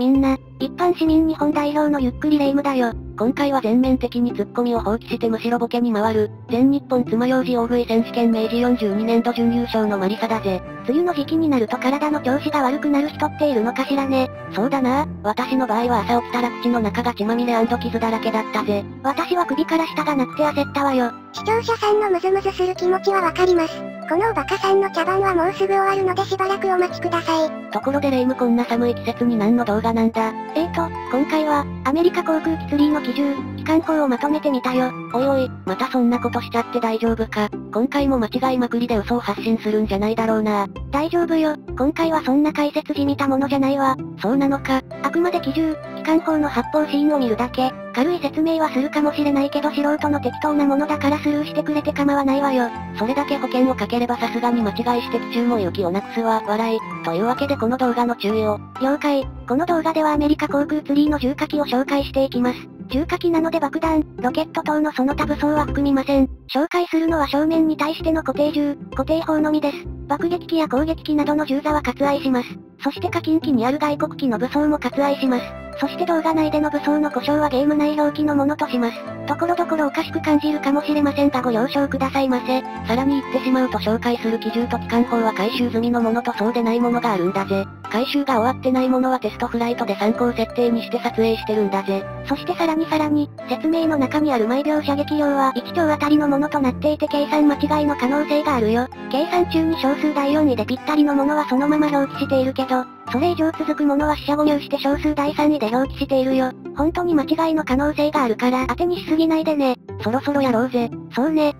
みんな、一般市民日本代表のゆっくりレ夢ムだよ。今回は全面的にツッコミを放棄してむしろボケに回る、全日本爪楊枝大食い選手権明治42年度準優勝のマリサだぜ。梅雨の時期になると体の調子が悪くなる人っているのかしらね。そうだな私の場合は朝起きたら口の中が血まみれ傷だらけだったぜ。私は首から下がなくて焦ったわよ。視聴者さんのムズムズする気持ちはわかります。このおバカさんの茶番はもうすぐ終わるのでしばらくお待ちください。ところでレイムこんな寒い季節に何の動画なんだえーと、今回は、アメリカ航空機ツリーの機銃、機関砲をまとめてみたよ。おいおい、またそんなことしちゃって大丈夫か今回も間違いまくりで嘘を発信するんじゃないだろうな。大丈夫よ、今回はそんな解説じみたものじゃないわ。そうなのか。あくまで機銃、機関砲の発砲シーンを見るだけ。軽い説明はするかもしれないけど素人の適当なものだからスルーしてくれて構わないわよ。それだけ保険をかければさすがに間違いして機中も勇気をなくすわ、笑い。というわけでこの動画の注意を。了解。この動画ではアメリカ航空ツリーの重火器を紹介していきます。重火器なので爆弾、ロケット等のその他武装は含みません。紹介するのは正面に対しての固定銃、固定砲のみです。爆撃機や攻撃機などの銃座は割愛します。そして課金機にある外国機の武装も割愛します。そして動画内での武装の故障はゲーム内表記のものとします。ところどころおかしく感じるかもしれませんがご了承くださいませ。さらに言ってしまうと紹介する機銃と機関砲は回収済みのものとそうでないものがあるんだぜ。回収が終わってないものはテストフライトで参考設定にして撮影してるんだぜ。そしてさらにさらに、説明の中にある毎秒射撃量は1兆あたりのものとなっていて計算間違いの可能性があるよ。計算中に数第4位でぴったりのものはそのまま表記しているけど、それ以上続くものは死者誤入して小数第3位で表記しているよ。本当に間違いの可能性があるから当てにしすぎないでね。そろそろやろうぜ。そうね。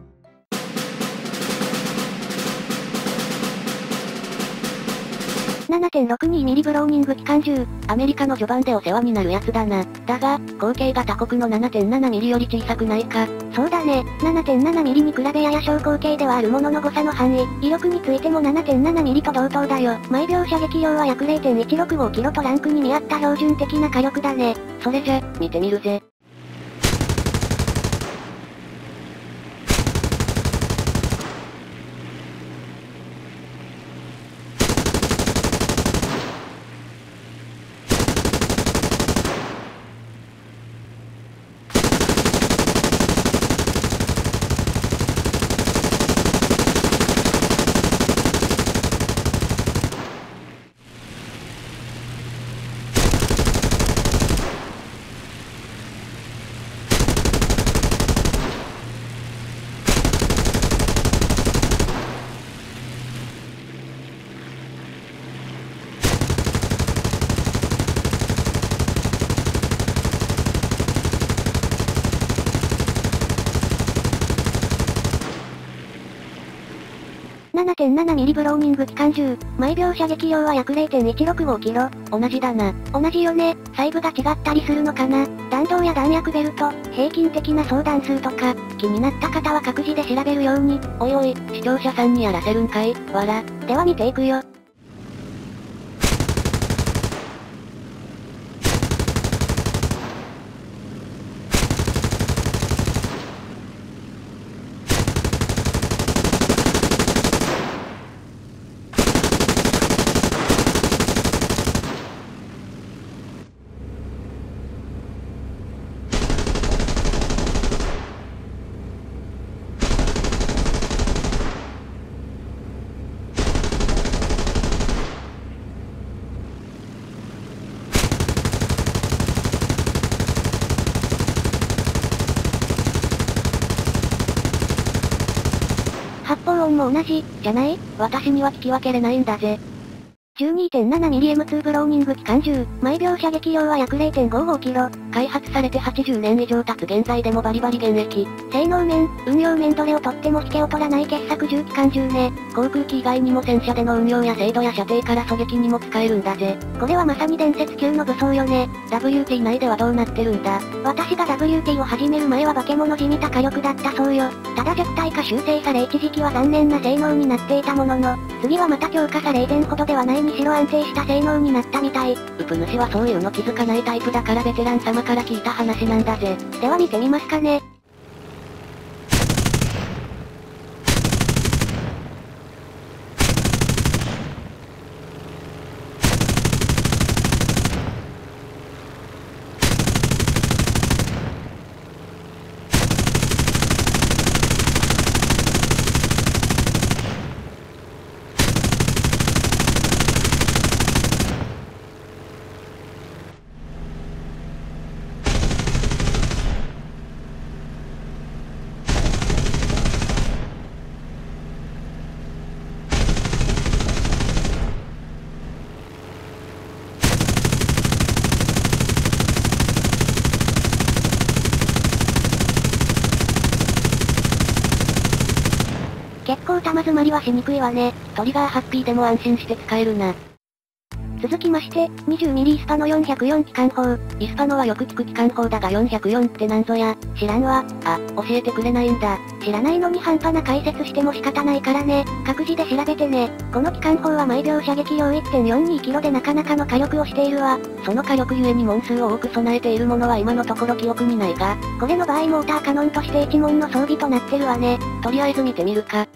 7.62ミリブローニング機関銃。アメリカの序盤でお世話になるやつだな。だが、口径が他国の7.7ミリより小さくないか。そうだね。7.7ミリに比べやや小口径ではあるものの誤差の範囲。威力についても7.7ミリと同等だよ。毎秒射撃量は約0.165キロとランクに見合った標準的な火力だね。それじゃ、見てみるぜ。7.7ミリブローニング機関銃。毎秒射撃量は約0.165キロ。同じだな。同じよね。細部が違ったりするのかな。弾道や弾薬ベルト、平均的な相談数とか、気になった方は各自で調べるように。おいおい、視聴者さんにやらせるんかい？わら。では見ていくよ。同じ、じゃない？私には聞き分けれないんだぜ。12.7mm2 ブローニング機関銃、毎秒射撃量は約0.55キロ。開発されて80年以上経つ現在でもバリバリ現役。性能面、運用面どれをとっても引けを取らない傑作銃機関銃ね。航空機以外にも戦車での運用や精度や射程から狙撃にも使えるんだぜ。これはまさに伝説級の武装よね。WT 内ではどうなってるんだ私が WT を始める前は化け物じみた火力だったそうよ。ただ弱体化修正され一時期は残念な性能になっていたものの、次はまた強化され以前ほどではないにしろ安定した性能になったみたい。ウプ主はそういうの気づかないタイプだからベテラン様から聞いた話なんだぜ。では見てみますかね。構弾詰まりはしにくいわね。トリガーハッピーでも安心して使えるな。続きまして、20mm イスパノ404機関砲。イスパノはよく聞く機関砲だが404ってなんぞや。知らんわ。あ、教えてくれないんだ。知らないのに半端な解説しても仕方ないからね。各自で調べてね。この機関砲は毎秒射撃量 1.42kg でなかなかの火力をしているわ。その火力ゆえに門数を多く備えているものは今のところ記憶にないが、これの場合モーターカノンとして一門の装備となってるわね。とりあえず見てみるか。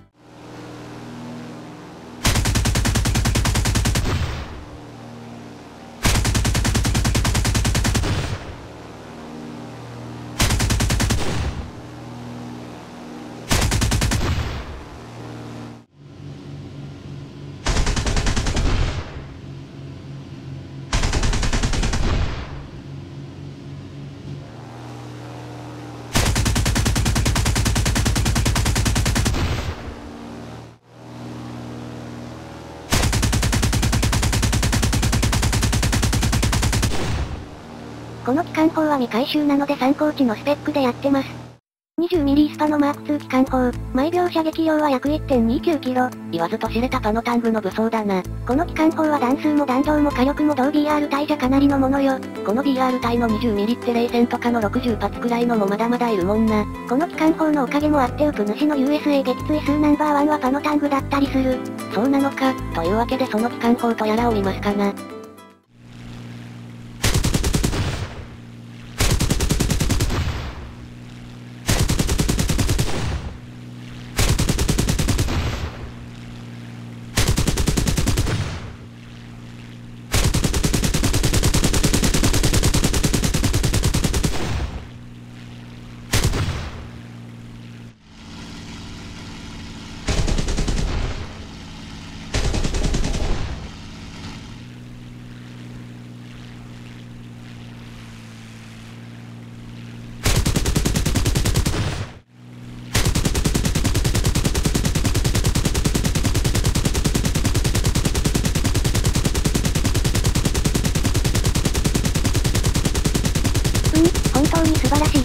この機関砲は未回収なので参考値のスペックでやってます。20mm スパのマーク2機関砲、毎秒射撃量は約 1.29kg。言わずと知れたパノタングの武装だな。この機関砲は弾数も弾道も火力も同 BR 体じゃかなりのものよ。この BR 体の 20mm って冷戦とかの60発くらいのもまだまだいるもんな。この機関砲のおかげもあってウプ主の USA 撃墜数ナンバーワンはパノタングだったりする。そうなのか、というわけでその機関砲とやらを見ますかな。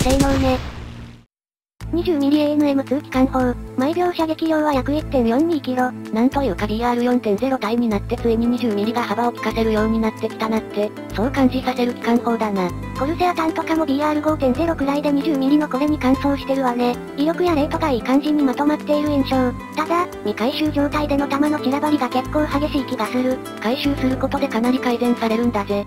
性能ね。20mmANM2 機関砲、毎秒射撃量は約 1.42kg。なんというか BR4.0 体になってついに 20mm が幅を利かせるようになってきたなって、そう感じさせる機関砲だな。コルセアタンとかも BR5.0 くらいで 20mm のこれに乾燥してるわね。威力やレートがいい感じにまとまっている印象。ただ、未回収状態での弾の散らばりが結構激しい気がする。回収することでかなり改善されるんだぜ。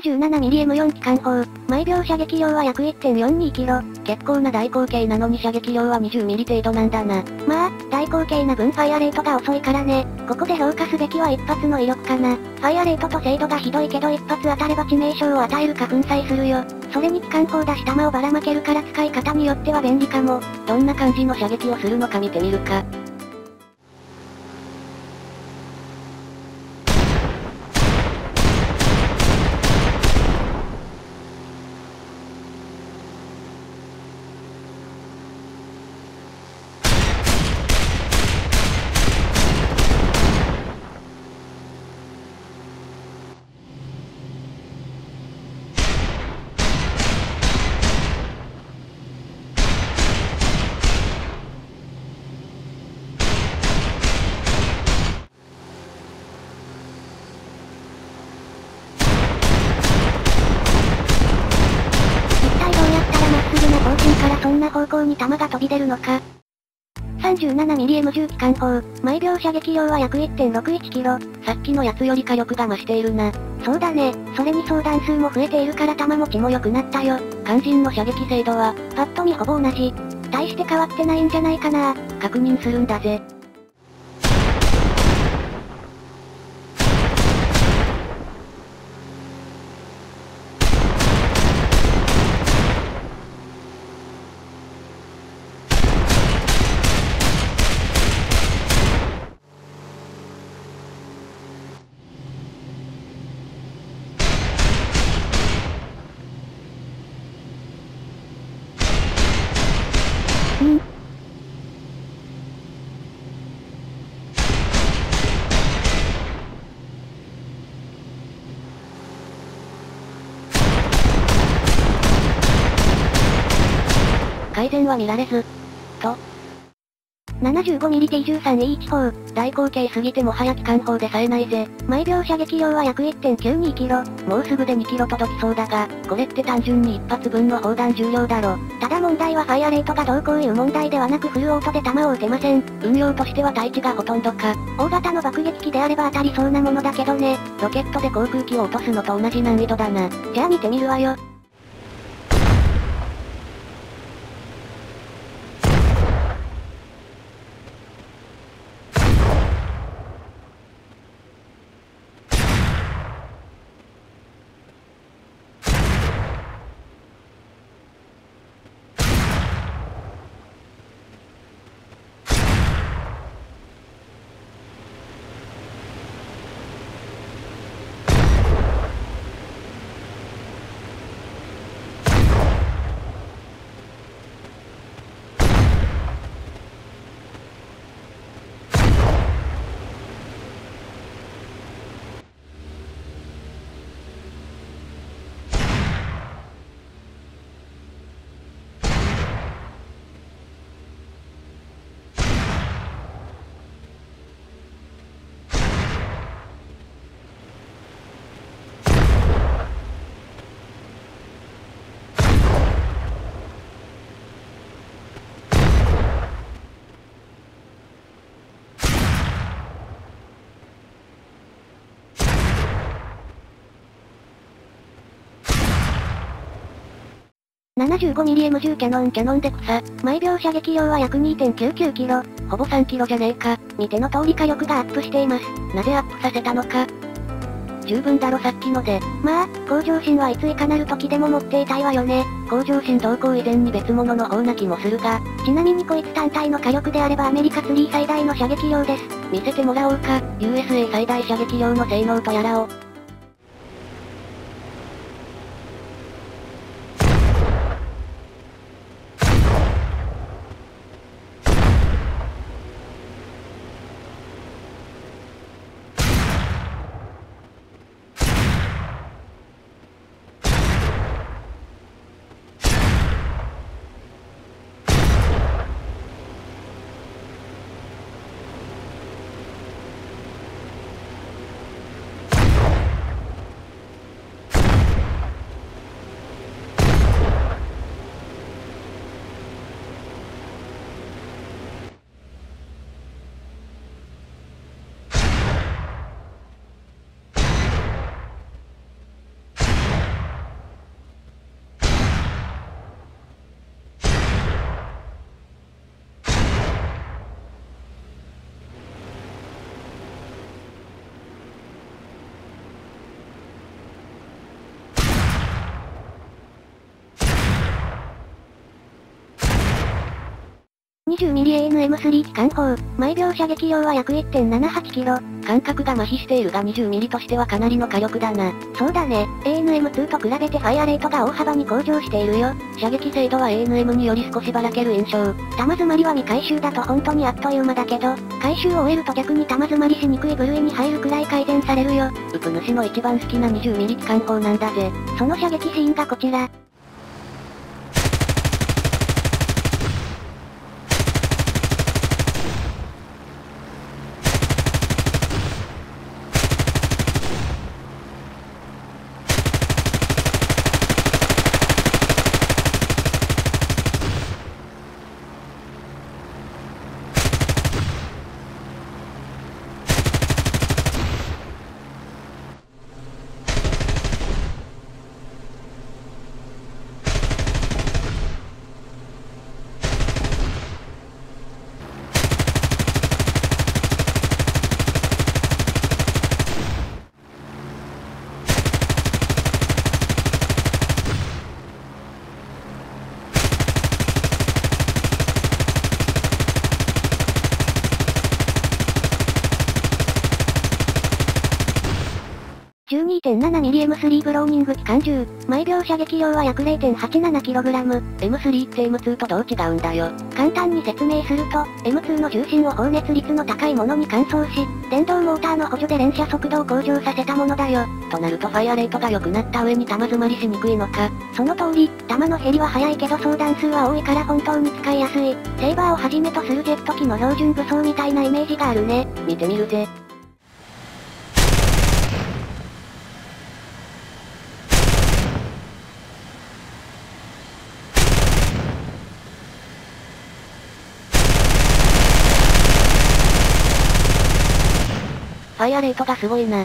37mm M4 機関砲、毎秒射撃量は約 1.42kg。結構な大口径なのに射撃量は 20mm 程度なんだな。まあ、大口径な分ファイアレートが遅いからね。ここで評価すべきは一発の威力かな。ファイアレートと精度がひどいけど一発当たれば致命傷を与えるか粉砕するよ。それに機関砲だし弾をばらまけるから使い方によっては便利かも。どんな感じの射撃をするのか見てみるか。に弾が飛び出るのか。37mmM10 機関砲、毎秒射撃量は約 1.61kg。さっきのやつより火力が増しているな。そうだね、それに相談数も増えているから弾持ちも良くなったよ。肝心の射撃精度は、パッと見ほぼ同じ。大して変わってないんじゃないかな確認するんだぜ。改善は見られず。と、75mm T13E 大口径すぎてもはや機関砲でさえないぜ。毎秒射撃量は約1.92キロ。もうすぐで2キロ届きそうだが、これって単純に一発分の砲弾重量だろ。ただ問題はファイアレートがどうこういう問題ではなくフルオートで弾を撃てません。運用としては対地がほとんどか。大型の爆撃機であれば当たりそうなものだけどね。ロケットで航空機を落とすのと同じ難易度だな。じゃあ見てみるわよ。75mm-M10 キャノンキャノンで草。毎秒射撃量は約2.99キロ。ほぼ3キロじゃねえか。見ての通り火力がアップしています。なぜアップさせたのか。十分だろさっきので。まあ、向上心はいついかなる時でも持っていたいわよね。向上心動向以前に別物の方な気もするが。ちなみにこいつ単体の火力であればアメリカツリー最大の射撃量です。見せてもらおうか。USA 最大射撃量の性能とやらを。20mm-ANM3 機関砲、毎秒射撃量は約1.78キロ。感覚が麻痺しているが 20mm としてはかなりの火力だな。そうだね、ANM2 と比べてファイアレートが大幅に向上しているよ。射撃精度は ANM により少しばらける印象。弾詰まりは未回収だと本当にあっという間だけど、回収を終えると逆に弾詰まりしにくい部類に入るくらい改善されるよ。ウプ主の一番好きな 20mm 機関砲なんだぜ。その射撃シーンがこちら。1.7mm M3 ブローニング機関銃。毎秒射撃量は約 0.87kg。M3 って M2 とどう違うんだよ。簡単に説明すると、M2 の重心を放熱率の高いものに換装し、電動モーターの補助で連射速度を向上させたものだよ。となるとファイアレートが良くなった上に弾詰まりしにくいのか。その通り、弾の減りは早いけど相談数は多いから本当に使いやすい。セイバーをはじめとするジェット機の標準武装みたいなイメージがあるね。見てみるぜ。ァイアレートがすごいな。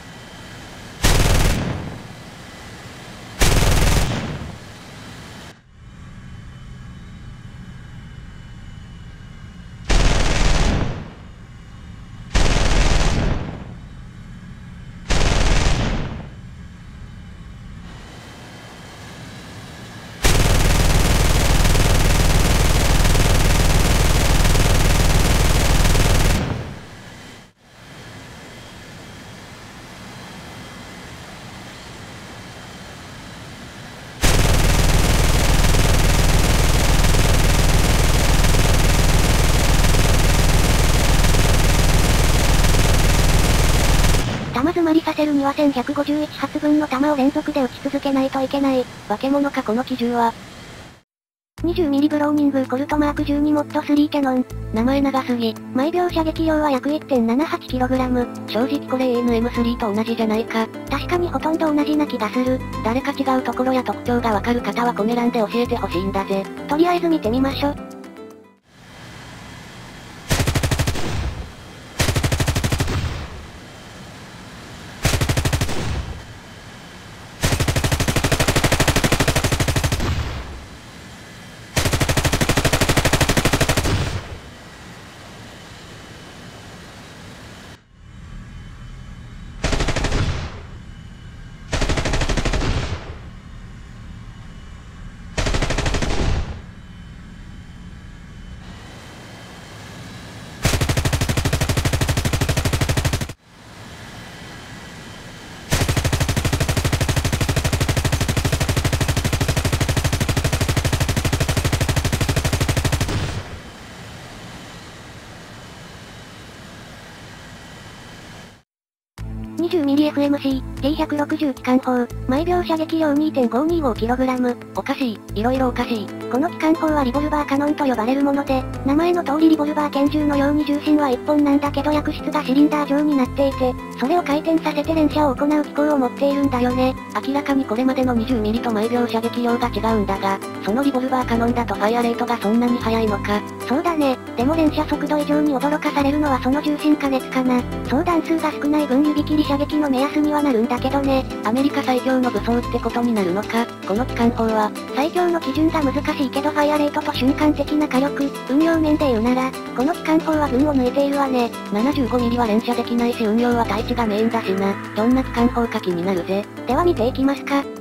弾詰まりさせるには1151発分の弾を連続で撃ち続けないといけない。化け物かこの機銃は。20ミリブローニングコルトマーク12モッド3キャノン。名前長すぎ。毎秒射撃量は約 1.78kg。正直これ ANM3 と同じじゃないか。確かにほとんど同じな気がする。誰か違うところや特徴がわかる方はコメ欄で教えてほしいんだぜ。とりあえず見てみましょ。FMC、T160 機関砲、毎秒射撃量 2.525kg。おかしい、いろいろおかしい。この機関砲はリボルバーカノンと呼ばれるもので、名前の通りリボルバー拳銃のように重心は1本なんだけど薬室がシリンダー状になっていて、それを回転させて連射を行う機構を持っているんだよね。明らかにこれまでの 20mm と毎秒射撃量が違うんだが、そのリボルバーカノンだとファイアレートがそんなに速いのか。そうだね。でも連射速度以上に驚かされるのはその重心加熱かな。相談数が少ない分指切り射撃の目安にはなるんだけどね。アメリカ最強の武装ってことになるのか。この機関砲は、最強の基準が難しいけどファイアレートと瞬間的な火力、運用面で言うなら、この機関砲は群を抜いているわね。75mm は連射できないし運用は対地がメインだしな。どんな機関砲か気になるぜ。では見ていきますか。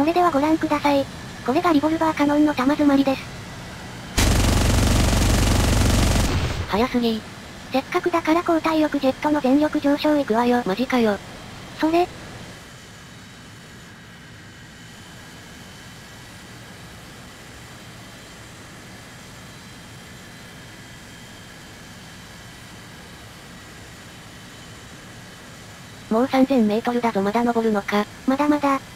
それではご覧ください。これがリボルバーカノンの弾詰まりです。早すぎせっかくだから交代翼ジェットの全力上昇行くわよ。マジかよ。それ、もう3000メートルだぞまだ登るのか。まだまだ。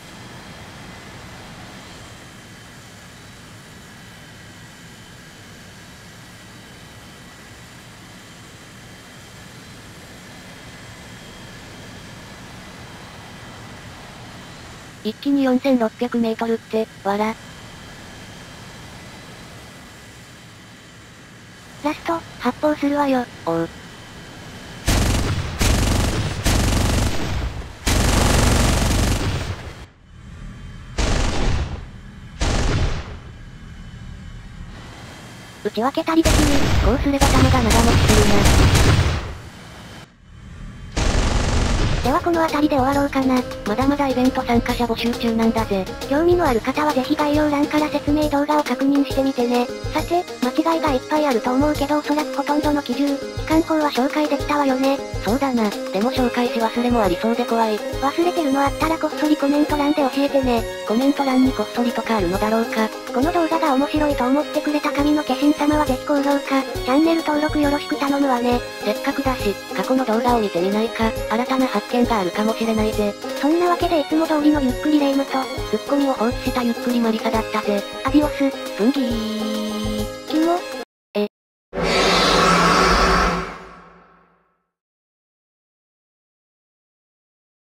一気に4600メートルって、わら。ラスト、発砲するわよ。おう。打ち分けたりできる。こうすれば弾が長持ちするな。ではの辺りで終わろうかな。まだまだイベント参加者募集中なんだぜ。興味のある方はぜひ概要欄から説明動画を確認してみてね。さて、間違いがいっぱいあると思うけどおそらくほとんどの機銃、機関砲は紹介できたわよね。そうだな。でも紹介し忘れもありそうで怖い。忘れてるのあったらこっそりコメント欄で教えてね。コメント欄にこっそりとかあるのだろうか。この動画が面白いと思ってくれた神の化身様はぜひ高評価、チャンネル登録よろしく頼むわね。せっかくだし、過去の動画を見てみないか、新たな発見があるかもしれないぜ。そんなわけでいつも通りのゆっくりレ夢ムと、ツッコミを放置したゆっくりマリサだったぜ。アディオス、プンギー。